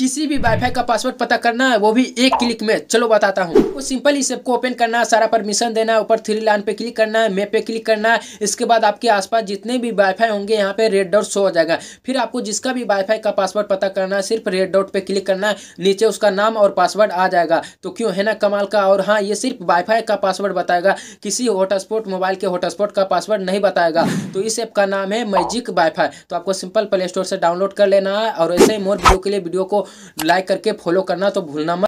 किसी भी वाईफाई का पासवर्ड पता करना है, वो भी एक क्लिक में। चलो बताता हूँ। वो सिंपल इस ऐप को ओपन करना है, सारा परमिशन देना है, ऊपर थ्री लाइन पे क्लिक करना है मैप पे क्लिक करना है। इसके बाद आपके आसपास जितने भी वाईफाई होंगे, यहाँ पे रेड डॉट शो हो जाएगा। फिर आपको जिसका भी वाईफाई का पासवर्ड पता करना है, सिर्फ़ रेड डॉट पे क्लिक करना है। नीचे उसका नाम और पासवर्ड आ जाएगा। तो क्यों? है ना कमाल का। और हाँ ये सिर्फ़ वाईफाई का पासवर्ड बताएगा। किसी हॉटस्पॉट मोबाइल के हॉटस्पॉट का पासवर्ड नहीं बताएगा। तो इस ऐप का नाम है मैजिक वाईफाई तो आपको सिंपल प्ले स्टोर से डाउनलोड कर लेना है। और ऐसे ही मोर वीडियो के लिए वीडियो को लाइक करके फॉलो करना तो भूलना मत।